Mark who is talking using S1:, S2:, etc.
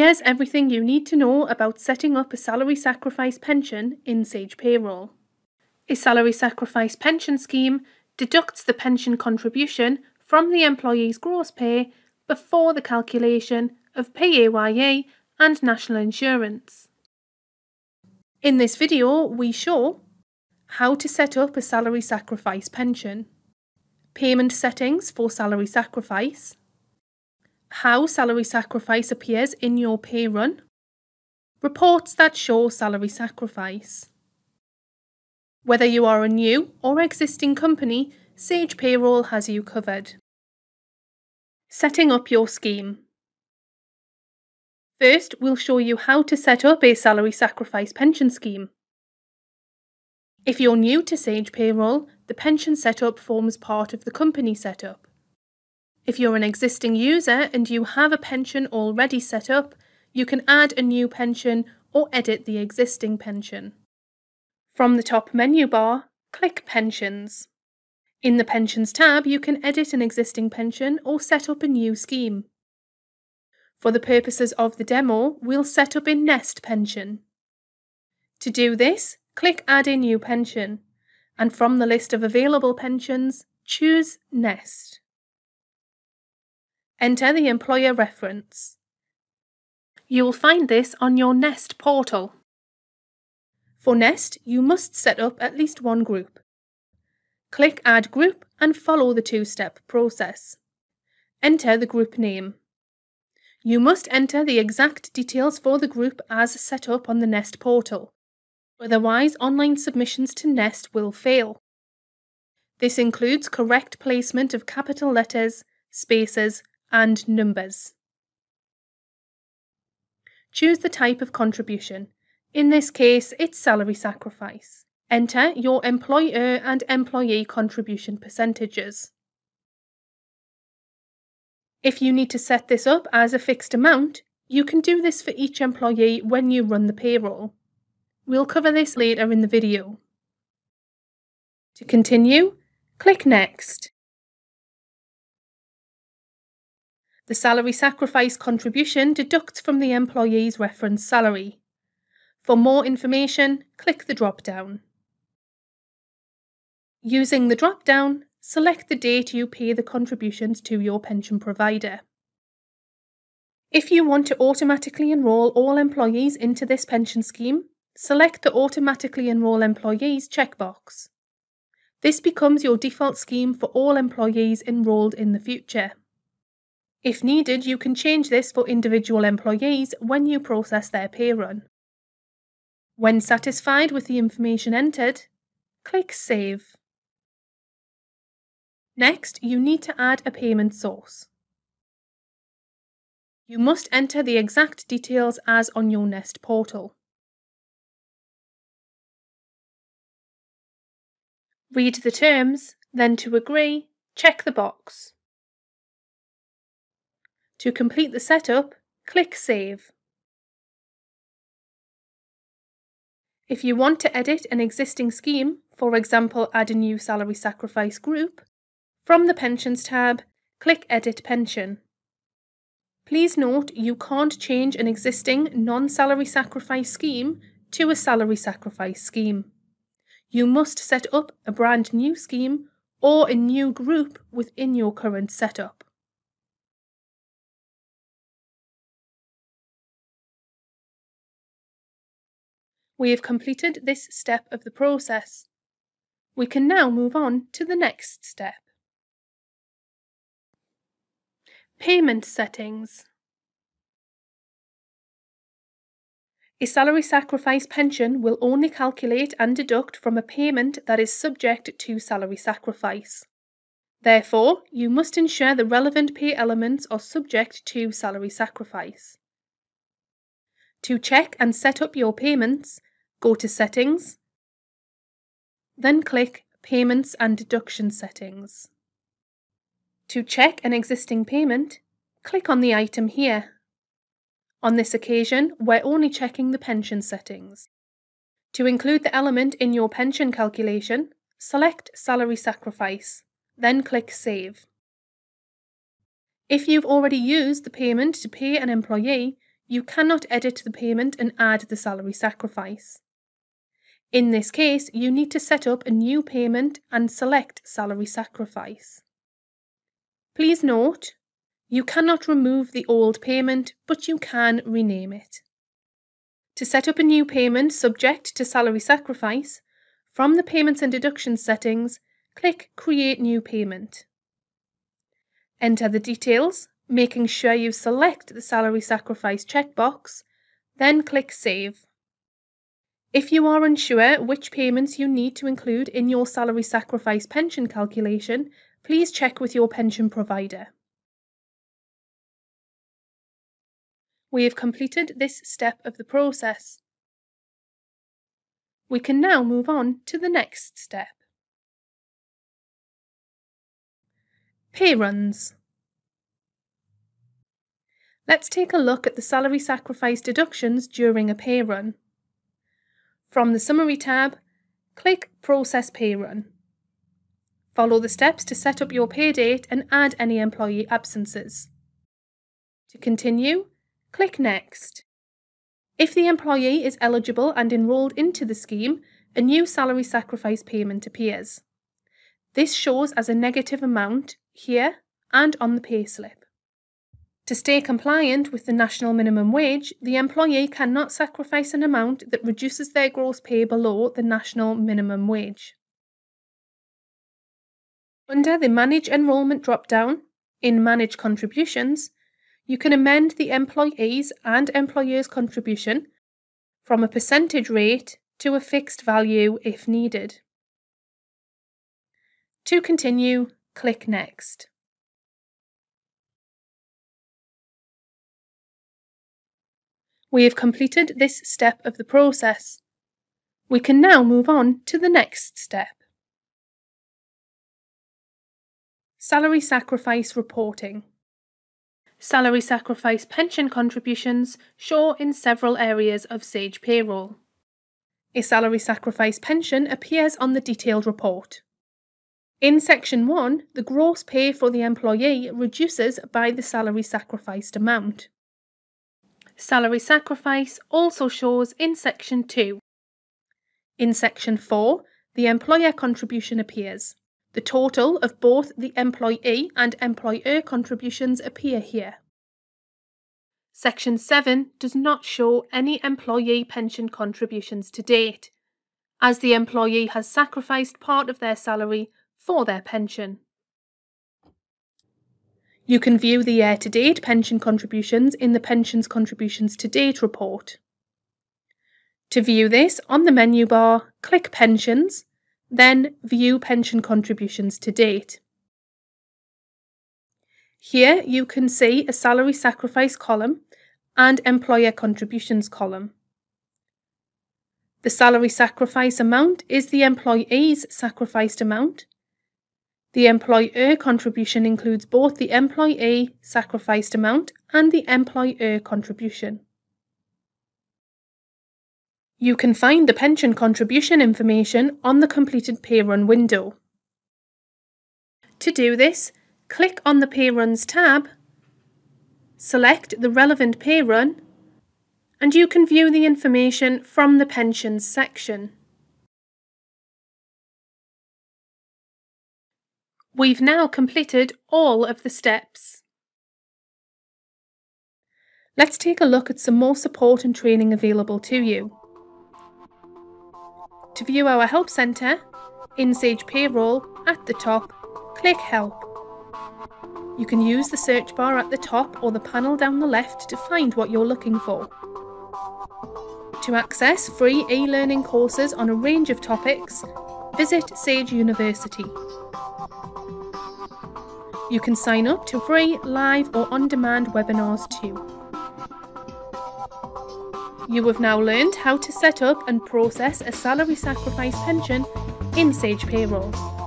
S1: Here's everything you need to know about setting up a salary sacrifice pension in Sage Payroll. A salary sacrifice pension scheme deducts the pension contribution from the employee's gross pay before the calculation of PAYE and national insurance. In this video, we show how to set up a salary sacrifice pension, payment settings for salary sacrifice, how salary sacrifice appears in your pay run, reports that show salary sacrifice. Whether you are a new or existing company, Sage Payroll has you covered. Setting up your scheme. First, we'll show you how to set up a salary sacrifice pension scheme. If you're new to Sage Payroll, the pension setup forms part of the company setup. If you're an existing user and you have a pension already set up, you can add a new pension or edit the existing pension. From the top menu bar, click Pensions. In the Pensions tab, you can edit an existing pension or set up a new scheme. For the purposes of the demo, we'll set up a Nest pension. To do this, click Add a new pension, and from the list of available pensions, choose Nest. Enter the employer reference. You will find this on your Nest portal. For Nest, you must set up at least one group. Click Add Group and follow the two-step process. Enter the group name. You must enter the exact details for the group as set up on the Nest portal. Otherwise, online submissions to Nest will fail. This includes correct placement of capital letters, spaces, and numbers. Choose the type of contribution. In this case, it's salary sacrifice. Enter your employer and employee contribution percentages. If you need to set this up as a fixed amount, you can do this for each employee when you run the payroll. We'll cover this later in the video. To continue, click Next. The salary sacrifice contribution deducts from the employee's reference salary. For more information, click the drop-down. Using the drop-down, select the date you pay the contributions to your pension provider. If you want to automatically enrol all employees into this pension scheme, select the Automatically Enrol Employees checkbox. This becomes your default scheme for all employees enrolled in the future. If needed, you can change this for individual employees when you process their pay run. When satisfied with the information entered, click Save. Next, you need to add a payment source. You must enter the exact details as on your Nest portal. Read the terms, then to agree, check the box. To complete the setup, click Save. If you want to edit an existing scheme, for example add a new salary sacrifice group, from the Pensions tab, click Edit Pension. Please note you can't change an existing non-salary sacrifice scheme to a salary sacrifice scheme. You must set up a brand new scheme or a new group within your current setup. We have completed this step of the process. We can now move on to the next step. Payment settings. A salary sacrifice pension will only calculate and deduct from a payment that is subject to salary sacrifice. Therefore, you must ensure the relevant pay elements are subject to salary sacrifice. To check and set up your payments, go to Settings, then click Payments and Deduction Settings. To check an existing payment, click on the item here. On this occasion, we're only checking the pension settings. To include the element in your pension calculation, select Salary Sacrifice, then click Save. If you've already used the payment to pay an employee, you cannot edit the payment and add the salary sacrifice. In this case, you need to set up a new payment and select salary sacrifice. Please note, you cannot remove the old payment, but you can rename it. To set up a new payment subject to salary sacrifice, from the Payments and Deductions settings, click Create New Payment. Enter the details, making sure you select the Salary Sacrifice checkbox, then click Save. If you are unsure which payments you need to include in your salary sacrifice pension calculation, please check with your pension provider. We have completed this step of the process. We can now move on to the next step. Pay runs. Let's take a look at the salary sacrifice deductions during a pay run. From the Summary tab, click Process Pay Run. Follow the steps to set up your pay date and add any employee absences. To continue, click Next. If the employee is eligible and enrolled into the scheme, a new salary sacrifice payment appears. This shows as a negative amount here and on the payslip. To stay compliant with the national minimum wage, the employee cannot sacrifice an amount that reduces their gross pay below the national minimum wage. Under the Manage Enrolment drop-down, in Manage Contributions, you can amend the employee's and employer's contribution from a percentage rate to a fixed value if needed. To continue, click Next. We have completed this step of the process. We can now move on to the next step. Salary Sacrifice Reporting Salary sacrifice pension contributions show in several areas of Sage payroll. A salary sacrifice pension appears on the detailed report. In Section 1, the gross pay for the employee reduces by the salary sacrificed amount. Salary sacrifice also shows in Section 2. In Section 4, the employer contribution appears. The total of both the employee and employer contributions appear here. Section 7 does not show any employee pension contributions to date, as the employee has sacrificed part of their salary for their pension. You can view the year-to-date pension contributions in the Pensions Contributions to Date report. To view this, on the menu bar, click Pensions then view pension contributions to date. Here you can see a salary sacrifice column and employer contributions column. The salary sacrifice amount is the employee's sacrificed amount. The employer contribution includes both the employee sacrificed amount and the employer contribution. You can find the pension contribution information on the completed pay run window. To do this, click on the Pay Runs tab, select the relevant pay run, and you can view the information from the Pensions section. We've now completed all of the steps. Let's take a look at some more support and training available to you. To view our Help Centre, in Sage Payroll, at the top, click Help. You can use the search bar at the top or the panel down the left to find what you're looking for. To access free e-learning courses on a range of topics, visit Sage University. You can sign up to free live or on-demand webinars too. You have now learned how to set up and process a salary sacrifice pension in Sage Payroll.